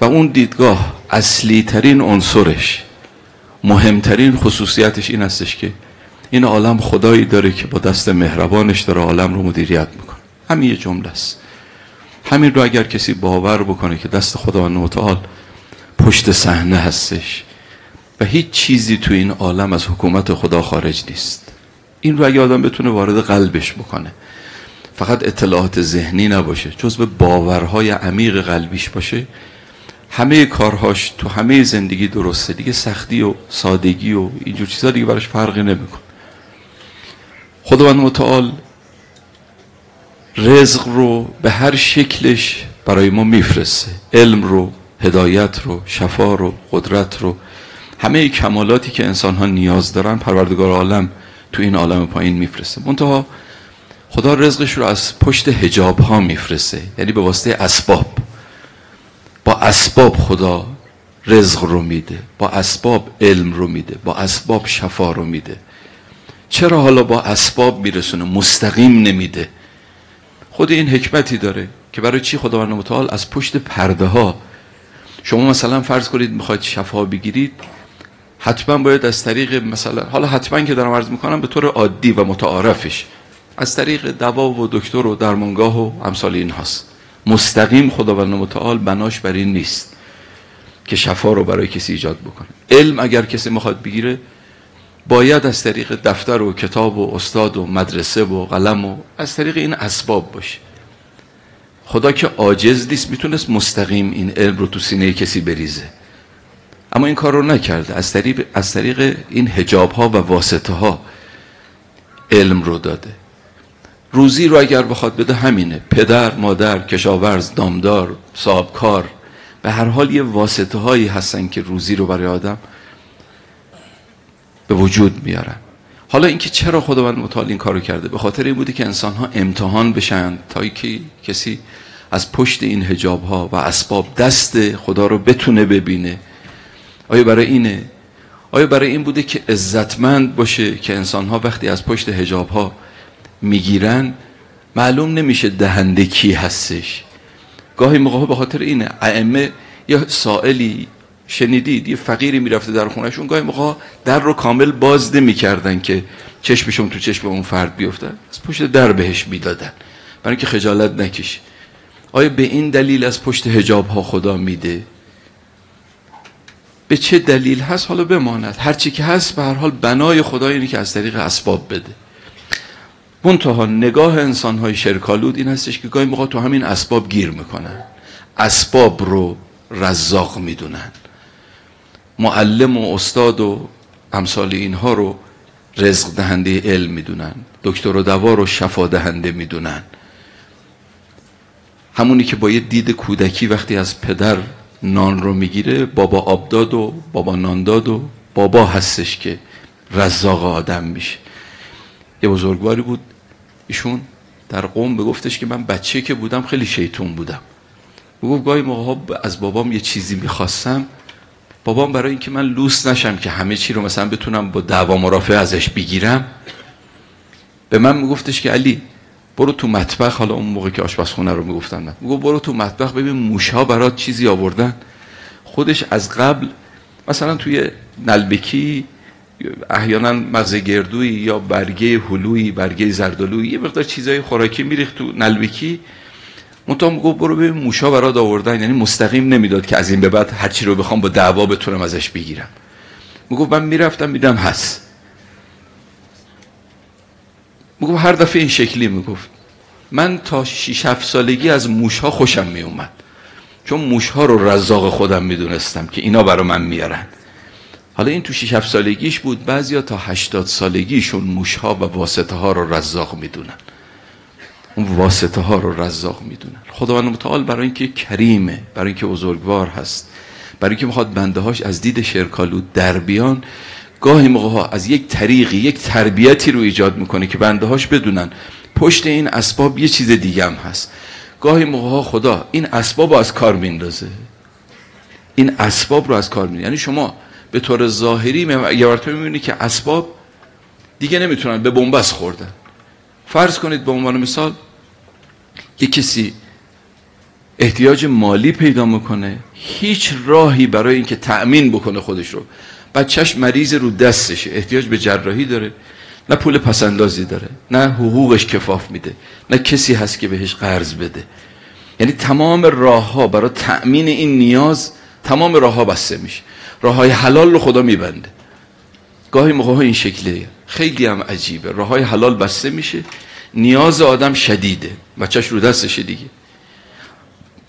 و اون دیدگاه اصلی ترین عنصرش مهمترین خصوصیتش این هستش که این عالم خدایی داره که با دست مهربانش داره عالم رو مدیریت می‌کنه. همین یه جمله است. همین رو اگر کسی باور بکنه که دست خداوند متعال پشت صحنه هستش و هیچ چیزی تو این عالم از حکومت خدا خارج نیست. این رو اگه آدم بتونه وارد قلبش بکنه فقط اطلاعات ذهنی نباشه جز به باورهای عمیق قلبیش باشه همه کارهاش تو همه زندگی درسته. دیگه سختی و سادگی و اینجور چیزا دیگه براش فرقی نمیکن خداوند متعال رزق رو به هر شکلش برای ما میفرسته. علم رو هدایت رو شفا رو قدرت رو. همه کمالاتی که انسان ها نیاز دارن پروردگار عالم تو این عالم پایین میفرسته. منتها خدا رزقش رو از پشت هجاب ها میفرسته. یعنی به واسطه اسباب. با اسباب خدا رزق رو میده با اسباب علم رو میده با اسباب شفا رو میده. چرا حالا با اسباب میرسونه؟ مستقیم نمیده. خود این حکمتی داره که برای چی خداوند متعال از پشت پرده ها شما مثلا فرض کنید می‌خواید شفا بگیرید حتما باید از طریق مثلا حالا حتما که دارم عرض می‌کنم به طور عادی و متعارفش. از طریق دوا و دکتر و درمانگاه و امثال این هاست مستقیم خداوند متعال بناش بر این نیست که شفا رو برای کسی ایجاد بکنه. علم اگر کسی می‌خواد بگیره باید از طریق دفتر و کتاب و استاد و مدرسه و قلم و از طریق این اسباب باشه. خدا که عاجز نیست می‌تونست مستقیم این علم رو تو سینه کسی بریزه. اما این کار رو نکرده. از طریق, از طریق این هجاب ها و واسطه ها علم رو داده. روزی رو اگر بخواد بده همینه. پدر مادر کشاورز دامدار صاحبکار. به هر حال یه واسطه هایی هستن که روزی رو برای آدم به وجود میارن. حالا اینکه چرا خداوند متعال این کارو کرده؟ به خاطر این بوده که انسان ها امتحان بشن تا که کسی از پشت این هجاب ها و اسباب دست خدا رو بتونه ببینه. آیا برای اینه؟ آیا برای این بوده که عزتمند باشه که انسان ها وقتی از پشت هجاب ها می‌گیرن معلوم نمیشه دهنده کی هستش. گاهی موقع به خاطر اینه ائمه یا سائلی شنیدید یه فقیری می‌رفته در خونهشون گاهی موقع در رو کامل باز نمی‌کردن که چشمشون تو چشم اون فرد بیفته. از پشت در بهش می‌دادن. برای اینکه خجالت نکشه آیا به این دلیل از پشت هجاب ها خدا میده؟ به چه دلیل؟ هست حالا بماند. هرچی که هست به هر حال بنای خدا اینه که از طریق اسباب بده. منتها نگاه انسان های شرکالود این هستش که گاهی موقع تو همین اسباب گیر می‌کنن. اسباب رو رزاق می‌دونن. معلم و استاد و امثال اینها رو رزق دهنده علم می‌دونن. دکتر و دوا رو شفا دهنده می‌دونن. همونی که با یه دید کودکی وقتی از پدر نان رو می‌گیره بابا آبداد و بابا نانداد و بابا هستش که رزاق آدم میشه. یه بزرگواری بود. ایشون در قوم بگفتش که من بچه که بودم خیلی شیطون بودم. بگفت گاهی موقع از بابام یه چیزی می‌خواستم. بابام برای اینکه من لوس نشم که همه چی رو مثلا بتونم با دعوا مرافع ازش بگیرم به من میگفتش که علی برو تو مطبخ. حالا اون موقع که آشپزخونه رو می‌گفتن من میگو برو تو مطبخ ببین موشها برات چیزی آوردن. خودش از قبل مثلا توی نلبکی احیانا مغز گردوی یا برگه هلوی برگه زردالوی یه مقدار چیزای خوراکی میریخت تو نلبکی. منتها میگو برو ببین موشا برات آوردن. یعنی مستقیم نمی‌داد که از این به بعد هر چی رو بخوام با دعوا بتونم ازش بگیرم. میگو من می‌رفتم میدم هست. میگو هر دفعه این شکلی می‌گفت. من تا 6 7 سالگی از موشها خوشم میومد چون موشها رو رزاق خودم می‌دونستم که اینا برا من میارن. حالا این تو 6 7 سالگیش بود بعضیا تا 80 سالگیشون موشها و واسطه ها رو رزاق می‌دونن. اون واسطه ها رو رزاق می‌دونن. خداوند متعال برای اینکه کریمه برای اینکه بزرگوار هست برای اینکه می‌خواد بنده هاش از دید شرکالو در بیان گاهی موقع ها از یک طریقی یک تربیتی رو ایجاد می‌کنه که بنده هاش بدونن. پشت این اسباب یه چیز دیگه هم هست. گاهی موقع ها خدا این اسباب رو از کار میندازه. این اسباب رو از کار میندازه. یعنی شما به طور ظاهری یه مرتبه می‌بینی که اسباب دیگه نمی‌تونن به بنبست خوردن. فرض کنید به عنوان مثال یه کسی احتیاج مالی پیدا می‌کنه هیچ راهی برای اینکه تأمین بکنه خودش رو. بچهش مریض رو دستشه احتیاج به جراحی داره نه پول پسندازی داره نه حقوقش کفاف میده نه کسی هست که بهش قرض بده. یعنی تمام راه ها برای تأمین این نیاز تمام راه ها بسته میشه. راه های حلال رو خدا میبنده. گاهی موقع ها این شکلیه. خیلی هم عجیبه. راه های حلال بسته میشه. نیاز آدم شدیده. بچهش رو دستشه دیگه.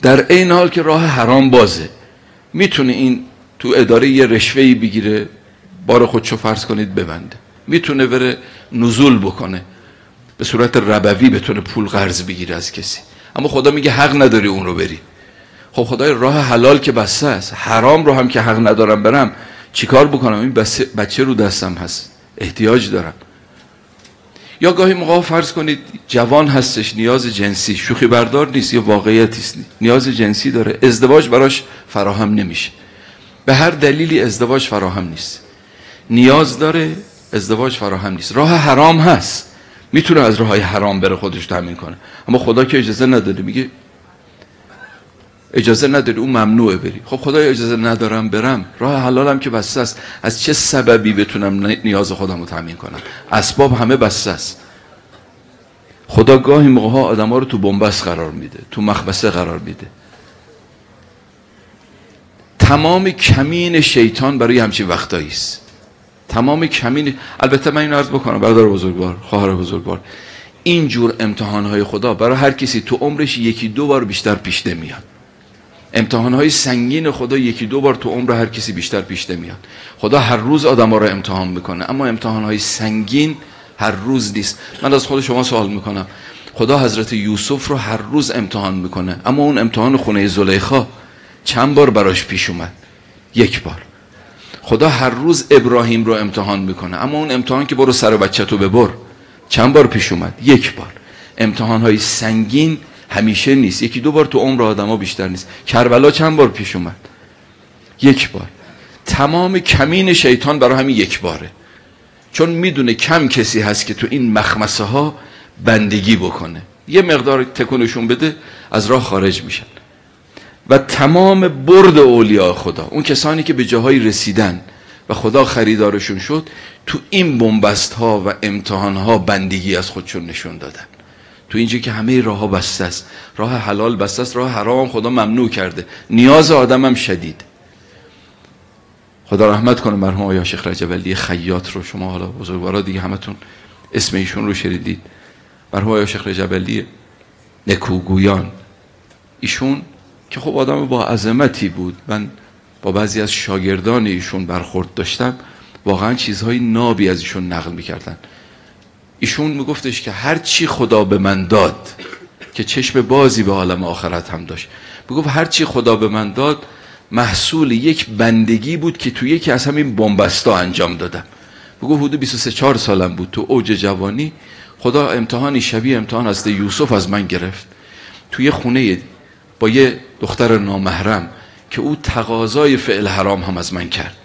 در این حال که راه حرام بازه. می‌تونه این تو اداره یه رشوهی بگیره. بار خودشو فرض کنید ببنده. می‌تونه بره نزول بکنه. به صورت ربوی بتونه پول قرض بگیره از کسی. اما خدا میگه حق نداری اون رو بری. خب خدای راه حلال که بسته است حرام رو هم که حق ندارم برم چیکار بکنم؟ این بچه رو دستم هست احتیاج دارم. یا گاهی موقع فرض کنید جوان هستش نیاز جنسی شوخی بردار نیست یا واقعیتی است. نیاز جنسی داره ازدواج براش فراهم نمیشه. به هر دلیلی ازدواج فراهم نیست. نیاز داره ازدواج فراهم نیست. راه حرام هست. می‌تونه از راه های حرام بره خودش تامین کنه. اما خدا که اجازه نداده میگه اجازه نداری اون ممنوعه بری. خب خدای اجازه ندارم برم. راه حلالم که بسته است. از چه سببی بتونم نیاز خودم رو تامین کنم؟ اسباب همه بسته است. خدا گاهی موقع ها آدم ها رو تو بنبست قرار میده تو مخمسه قرار میده. تمام کمین شیطان برای همچین وقتایی است. تمام کمین البته من این عرض بکنم برادر بزرگوار خواهر بزرگوار. این جور امتحان های خدا برای هر کسی تو عمرش یکی دو بار بیشتر پیش نمیاد. امتحان های سنگین خدا یکی دو بار تو عمر هر کسی بیشتر پیش نمیاد. خدا هر روز آدم ها رو امتحان می‌کنه اما امتحان های سنگین هر روز نیست. من از خود شما سوال می‌کنم. خدا حضرت یوسف رو هر روز امتحان می‌کنه اما اون امتحان خونه زلیخا چند بار براش پیش اومد؟ یک بار. خدا هر روز ابراهیم رو امتحان می‌کنه اما اون امتحان که برو سر بچه تو ببر چند بار پیش اومد؟ یک بار. امتحان های سنگین همیشه نیست. یکی دو بار تو عمر آدما بیشتر نیست. کربلا چند بار پیش اومد؟ یک بار. تمام کمین شیطان برای همین یک باره. چون می‌دونه کم کسی هست که تو این مخمسه ها بندگی بکنه. یه مقدار تکونشون بده از راه خارج میشن. و تمام برد اولیاء خدا اون کسانی که به جاهای رسیدن و خدا خریدارشون شد تو این بنبست ها و امتحان ها بندگی از خودشون نشون دادن. تو اینجا که همه راه بسته است. راه حلال بسته است راه حرام خدا ممنوع کرده. نیاز آدم هم شدید. خدا رحمت کنه مرحوم آیا شیخ رجب علی خیاط رو شما حالا بزرگوارا دیگه همتون اسم ایشون رو شنیدید. مرحوم آیا شیخ رجب علی نکوگویان. ایشون که خب آدم با عظمتی بود. من با بعضی از شاگردان ایشون برخورد داشتم. واقعا چیزهای نابی از ایشون نقل می‌کردن. ایشون میگفتش که هر چی خدا به من داد که چشم بازی به عالم آخرت هم داشت. می‌گفت هر چی خدا به من داد محصول یک بندگی بود که تو یکی از همین بنبستا انجام دادم. بگو حدود 23 4 سالم بود تو اوج جوانی. خدا امتحانی شبیه امتحان از یوسف از من گرفت. توی خونه با یه دختر نامحرم که او تقاضای فعل حرام هم از من کرد.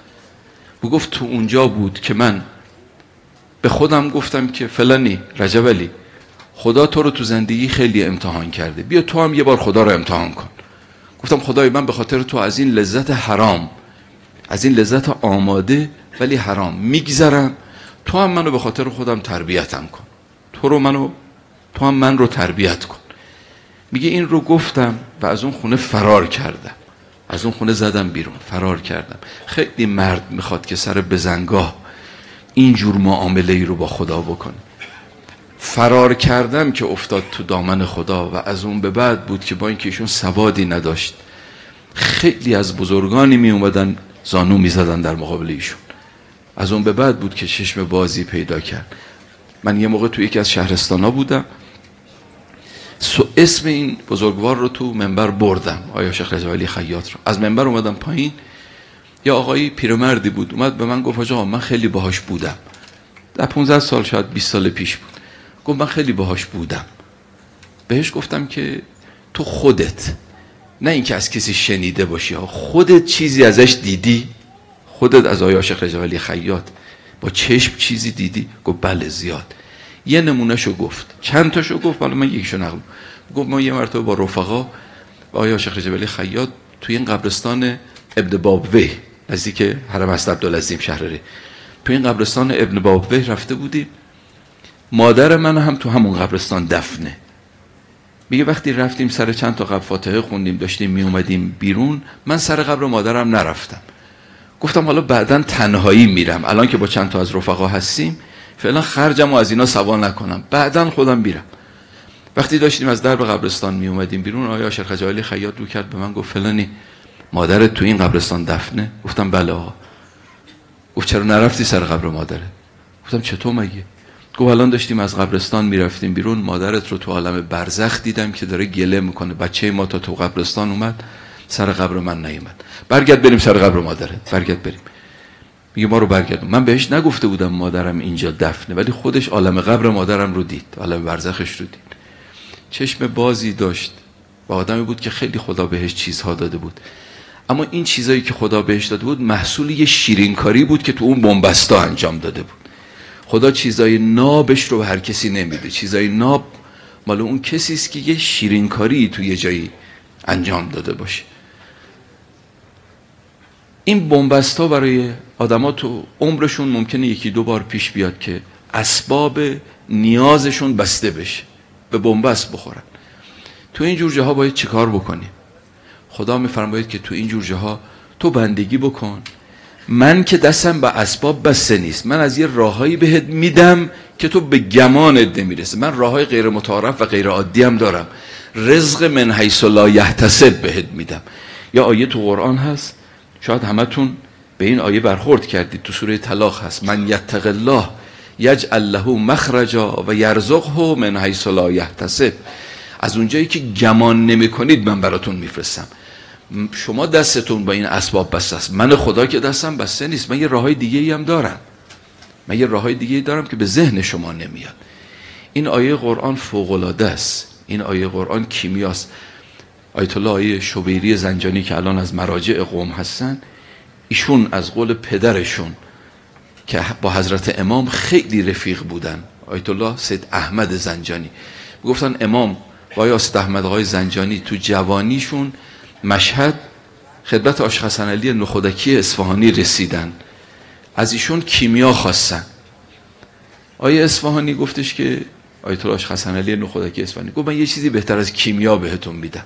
بگفت تو اونجا بود که من به خودم گفتم که فلانی رجب علی خدا تو رو تو زندگی خیلی امتحان کرده. بیا تو هم یه بار خدا رو امتحان کن. گفتم خدای من به خاطر تو از این لذت حرام از این لذت آماده ولی حرام میگذرم. تو هم منو به خاطر خودم تربیتم کن. تو رو منو تو هم من رو تربیت کن. میگه این رو گفتم و از اون خونه فرار کردم. از اون خونه زدم بیرون فرار کردم. خیلی مرد می‌خواد که سر بزنگاه اینجور معامله ای رو با خدا بکنه فرار کردم که افتاد تو دامن خدا و از اون به بعد بود که با اینکه ایشون سوادی نداشت خیلی از بزرگانی می اومدن زانو می زدن در مقابل ایشون. از اون به بعد بود که چشم بازی پیدا کرد. من یه موقع تو یکی از شهرستان ها بودم اسم این بزرگوار رو تو منبر بردم. آیا شیخ رجب خیاط رو؟ از منبر اومدم پایین. یا آقایی پیرمردی بود اومد به من گفت آقا من خیلی باهاش بودم. در 15 سال شاید 20 سال پیش بود. گفت من خیلی باهاش بودم. بهش گفتم که تو خودت نه اینکه از کسی شنیده باشی خودت چیزی ازش دیدی؟ خودت از آیا شیخ رجب علی خیاط با چشم چیزی دیدی؟ گفت بله زیاد. یه نمونه شو گفت. چند تاشو گفت؟ حالا من یکیشو نقل گفت ما یه مرتبه با رفقا و آیا شیخ رجب خیاط توی این قبرستان بابوه نزدیک حرم است عبدالعظیم شهرره توی این قبرستان ابن بابوه رفته بودیم مادر من هم تو همون قبرستان دفنه. میگه وقتی رفتیم سر چند تا قبر فاتحه خوندیم داشتیم می اومدیم بیرون من سر قبر مادرم نرفتم. گفتم حالا بعدا تنهایی میرم. الان که با چند تا از رفقا هستیم فعلا خرجم و از اینا سوا نکنم. بعدا خودم میرم. وقتی داشتیم از درب قبرستان می اومدیم بیرون آیا شیخ جلالی خیاط رو کرد به من؟ گفت فلانی. مادرت تو این قبرستان دفنه؟ گفتم بله آقا. گفت چرا نرفتی سر قبر مادره گفتم چطور مگه؟ گفت الان داشتیم از قبرستان می‌رفتیم بیرون مادرت رو تو عالم برزخ دیدم که داره گله می‌کنه. بچه ما تا تو قبرستان اومد سر قبر من نیومد. برگرد بریم سر قبر مادرت. برگرد بریم. میگه ما رو برگردون من بهش نگفته بودم مادرم اینجا دفنه ولی خودش عالم قبر مادرم رو دید. عالم برزخش رو دید. چشم بازی داشت و آدمی بود که خیلی خدا بهش چیزها داده بود. اما این چیزایی که خدا بهش داده بود محصول یه شیرینکاری بود که تو اون بنبستا انجام داده بود. خدا چیزای نابش رو به هر کسی نمیده. چیزای ناب مال اون کسی است که یه شیرینکاری تو یه جایی انجام داده باشه. این بنبستا برای آدما تو عمرشون ممکنه یکی دو بار پیش بیاد که اسباب نیازشون بسته بشه. به بنبست بخورن. تو این جور جاها باید چیکار بکنیم خدا میفرماید که تو این جور جاها تو بندگی بکن. من که دستم به اسباب بسته نیست. من از یه راههایی بهت میدم که تو به گمانت نمی‌رسه من راههای غیر متعارف و غیر عادی هم دارم. رزق من حیث لا یحتسب بهت میدم. یا آیه تو قرآن هست. شاید همتون به این آیه برخورد کردید. تو سوره طلاق هست. من یتق الله یجعل له مخرجا و یرزقه من حیث لا یحتسب. از اونجایی که گمان نمی کنید من براتون میفرستم. شما دستتون با این اسباب بسته است. من خدا که دستم بسته نیست. من یه راههای دیگه ای هم دارم. من یه راههای دیگه ای دارم که به ذهن شما نمیاد. این آیه قرآن فوق العاده است. این آیه قرآن کیمیاست. آیت الله آیه شبیری زنجانی که الان از مراجع قوم هستن ایشون از قول پدرشون که با حضرت امام خیلی رفیق بودن. آیت الله سید احمد زنجانی. گفتن امام با آیه احمد آقای زنجانی تو جوانیشون مشهد خدمت آش حسن علی نخودکی اصفهانی رسیدن. از ایشون کیمیا خواستن. آیه اصفهانی گفتش که آیت الله حسن علی نخودکی اصفهانی؟ گفت من یه چیزی بهتر از کیمیا بهتون میدم.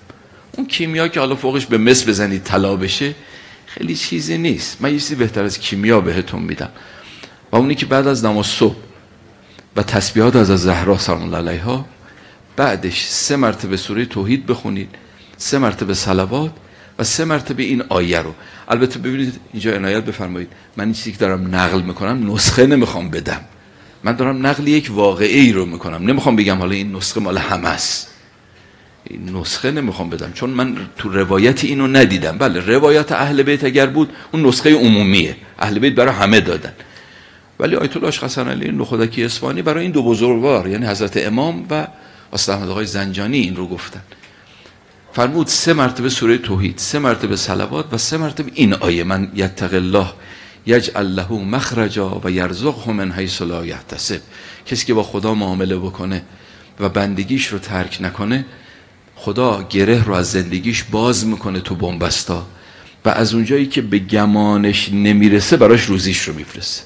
اون کیمیا که حالا فوقش به مس بزنید طلا بشه خیلی چیزی نیست. من یه چیزی بهتر از کیمیا بهتون میدم. و اونی که بعد از نماز صبح و تسبیحات از زهرا سلام الله علیها بعدش سه مرتبه سوره توحید بخونید. سه مرتبه صلوات و سه مرتبه این آیه رو. البته ببینید اینجا عنایت بفرمایید. من این چیزی که دارم نقل می‌کنم نسخه نمی‌خوام بدم. من دارم نقل یک واقعی رو می‌کنم. نمی‌خوام بگم حالا این نسخه مال همه است. این نسخه نمی‌خوام بدم. چون من تو روایت اینو ندیدم. بله روایت اهل بیت اگر بود اون نسخه عمومیه. اهل بیت برای همه دادن. ولی آیت الله حسن علی نخودکی اسفانی برای این دو بزرگوار یعنی حضرت امام و استاد آقای زنجانی این رو گفتن. فرمود سه مرتبه سوره توحید سه مرتبه صلوات و سه مرتبه این آیه من یتق الله یجعل له مخرجا و یرزقه من حیث لا یحتسب. کسی که با خدا معامله بکنه و بندگیش رو ترک نکنه خدا گره رو از زندگیش باز می‌کنه تو بنبستا و از اونجایی که به گمانش نمی‌رسه براش روزیش رو میفرسته.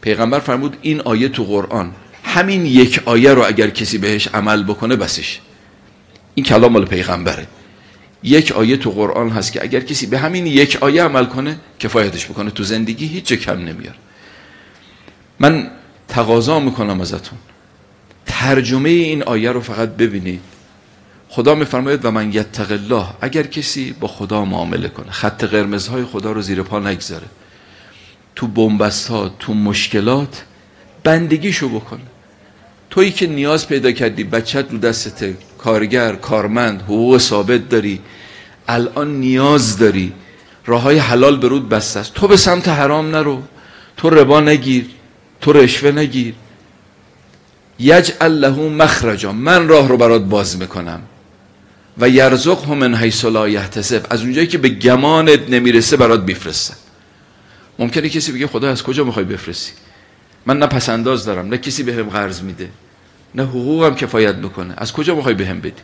پیغمبر فرمود این آیه تو قرآن همین یک آیه رو اگر کسی بهش عمل بکنه بسش. این کلام مال پیغمبره. یک آیه تو قرآن هست که اگر کسی به همین یک آیه عمل کنه کفایتش بکنه. تو زندگی هیچ کم نمیار من تقاضا می‌کنم ازتون. ترجمه این آیه رو فقط ببینید. خدا میفرماید و من یتق الله. اگر کسی با خدا معامله کنه خط قرمزهای خدا رو زیر پا نگذاره تو بنبست ها تو مشکلات بندگیشو بکنه تویی که نیاز پیدا کردی بچت رو دستته کارگر کارمند حقوق ثابت داری. الان نیاز داری. راه های حلال برود بسته است. تو به سمت حرام نرو. تو ربا نگیر. تو رشوه نگیر. یجعل له مخرجا. من راه رو برات باز می‌کنم. و یرزق من حیث لا یحتسب. از اونجایی که به گمانت نمی‌رسه برات میفرستم. ممکنه کسی بگه خدا از کجا می‌خوای بفرستی؟ من نه پسنداز دارم نه کسی بهم قرض میده. نه حقوقم کفایت بکنه. از کجا می‌خوای بهم بدی؟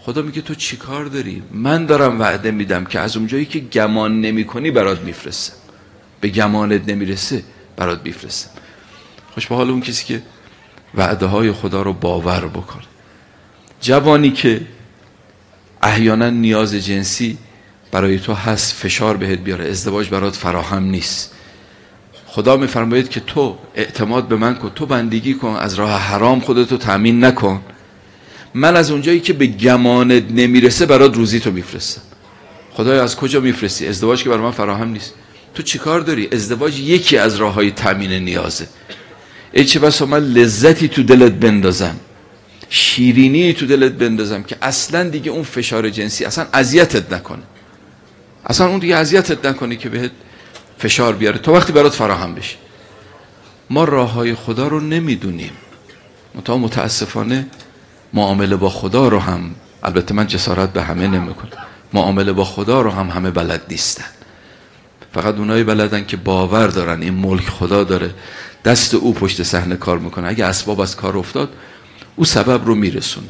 خدا میگه تو چی کار داری؟ من دارم وعده میدم که از اونجایی که گمان نمی کنی برات میفرستم. به گمانت نمی‌رسه برات میفرستم. خوش به حال اون کسی که وعده های خدا رو باور بکنه. جوانی که احیانا نیاز جنسی برای تو هست فشار بهت بیاره ازدواج برات فراهم نیست. خدا میفرماید که تو اعتماد به من کن تو بندگی کن از راه حرام خودتو تامین نکن. من از اونجایی که به گمانت نمی‌رسه برات روزی تو میفرستم. خدای از کجا میفرستی؟ ازدواج که برای من فراهم نیست. تو چیکار داری؟ ازدواج یکی از راه های تامین نیازه. ای چه بسا من لذتی تو دلت بندازم. شیرینی تو دلت بندازم که اصلا دیگه اون فشار جنسی اصلا اذیتت نکنه. اصلا اون دیگه اذیتت نکنه که بهت فشار بیاره. تو وقتی برات فراهم بشه ما راه های خدا رو نمی‌دونیم. متا متاسفانه معامله با خدا رو هم البته من جسارت به همه نمی‌کنم. معامله با خدا رو هم همه بلد نیستن. فقط اونایی بلدن که باور دارن. این ملک خدا داره. دست او پشت صحنه کار می‌کنه. اگه اسباب از کار افتاد او سبب رو میرسونه.